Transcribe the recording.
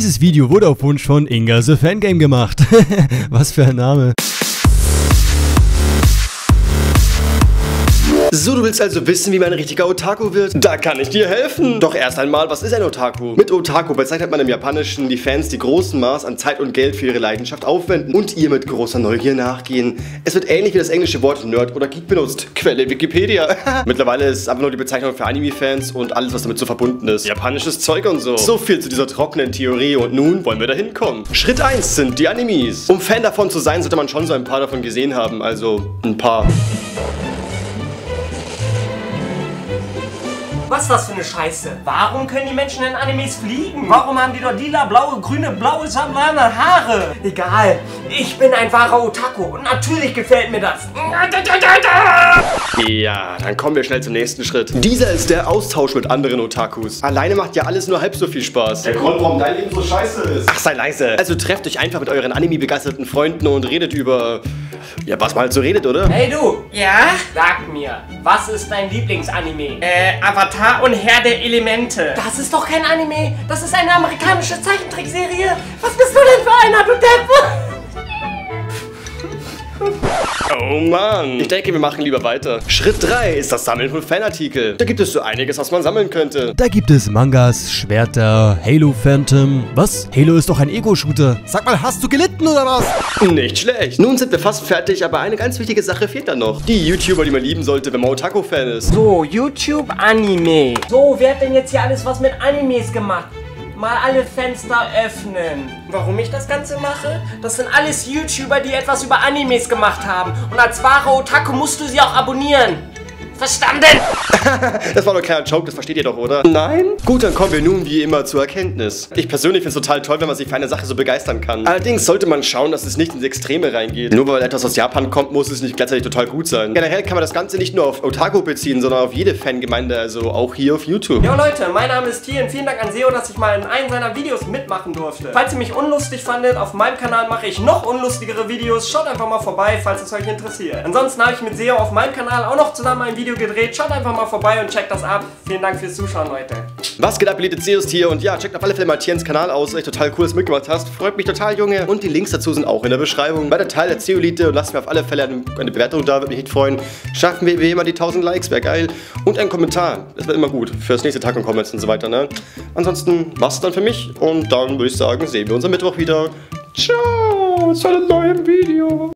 Dieses Video wurde auf Wunsch von Inga the Fangame gemacht. Was für ein Name. So, du willst also wissen, wie man ein richtiger Otaku wird? Da kann ich dir helfen. Doch erst einmal, was ist ein Otaku? Mit Otaku bezeichnet man im Japanischen die Fans, die großen Maß an Zeit und Geld für ihre Leidenschaft aufwenden und ihr mit großer Neugier nachgehen. Es wird ähnlich wie das englische Wort Nerd oder Geek benutzt. Quelle Wikipedia. Mittlerweile ist es einfach nur die Bezeichnung für Anime-Fans und alles, was damit so verbunden ist. Japanisches Zeug und so. So viel zu dieser trockenen Theorie und nun wollen wir dahin kommen. Schritt 1 sind die Animes. Um Fan davon zu sein, sollte man schon so ein paar davon gesehen haben. Also ein paar. Was ist das für eine Scheiße? Warum können die Menschen in Animes fliegen? Warum haben die dort lila, blaue, grüne, blaue, samlane Haare? Egal, ich bin ein wahrer Otaku und natürlich gefällt mir das. Ja, dann kommen wir schnell zum nächsten Schritt. Dieser ist der Austausch mit anderen Otakus. Alleine macht ja alles nur halb so viel Spaß. Der Grund, warum dein Leben so scheiße ist. Ach, sei leise. Also trefft euch einfach mit euren Anime-begeisterten Freunden und redet über... Ja, was man halt so redet, oder? Hey du, Ja? sag mir, was ist dein Lieblingsanime? Äh, Avatar und Herr der Elemente. Das ist doch kein Anime, das ist eine amerikanische Zeichentrickserie. Was bist du denn für einer, du Depp? Oh Mann. Ich denke, wir machen lieber weiter. Schritt 3 ist das Sammeln von Fanartikel. Da gibt es so einiges, was man sammeln könnte. Da gibt es Mangas, Schwerter, Halo Phantom. Was? Halo ist doch ein Ego-Shooter. Sag mal, hast du gelitten oder was? Nicht schlecht. Nun sind wir fast fertig, aber eine ganz wichtige Sache fehlt da noch. Die YouTuber, die man lieben sollte, wenn man Otaku-Fan ist. So, YouTube Anime. So, wer hat denn jetzt hier alles was mit Animes gemacht? Mal alle Fenster öffnen. Warum ich das Ganze mache? Das sind alles YouTuber, die etwas über Animes gemacht haben. Und als wahre Otaku musst du sie auch abonnieren. Verstanden? Das war doch kein Joke, das versteht ihr doch, oder? Nein? Gut, dann kommen wir nun wie immer zur Erkenntnis. Ich persönlich finde es total toll, wenn man sich für eine Sache so begeistern kann. Allerdings sollte man schauen, dass es nicht ins Extreme reingeht. Nur weil etwas aus Japan kommt, muss es nicht gleichzeitig total gut sein. Generell kann man das Ganze nicht nur auf Otaku beziehen, sondern auf jede Fangemeinde, also auch hier auf YouTube. Jo Leute, mein Name ist Tier und vielen Dank an SEO, dass ich mal in einem seiner Videos mitmachen durfte. Falls ihr mich unlustig fandet, auf meinem Kanal mache ich noch unlustigere Videos. Schaut einfach mal vorbei, falls es euch interessiert. Ansonsten habe ich mit SEO auf meinem Kanal auch noch zusammen ein Video gedreht. Schaut einfach mal vorbei und checkt das ab. Vielen Dank fürs Zuschauen, Leute. Was geht ab, Elite Zeus hier und ja, checkt auf alle Fälle mal Tiens Kanal aus, echt total cooles mitgemacht hast. Freut mich total, Junge. Und die Links dazu sind auch in der Beschreibung. Bei der Teil der Zeolite und lasst mir auf alle Fälle eine, eine Bewertung da, würde mich echt freuen. Schaffen wir wie immer die 1000 Likes, wäre geil. Und ein Kommentar, das wird immer gut fürs nächste Tag und Comments und so weiter, ne? Ansonsten war's dann für mich und dann würde ich sagen, sehen wir uns am Mittwoch wieder. Ciao, zu einem neuen Video.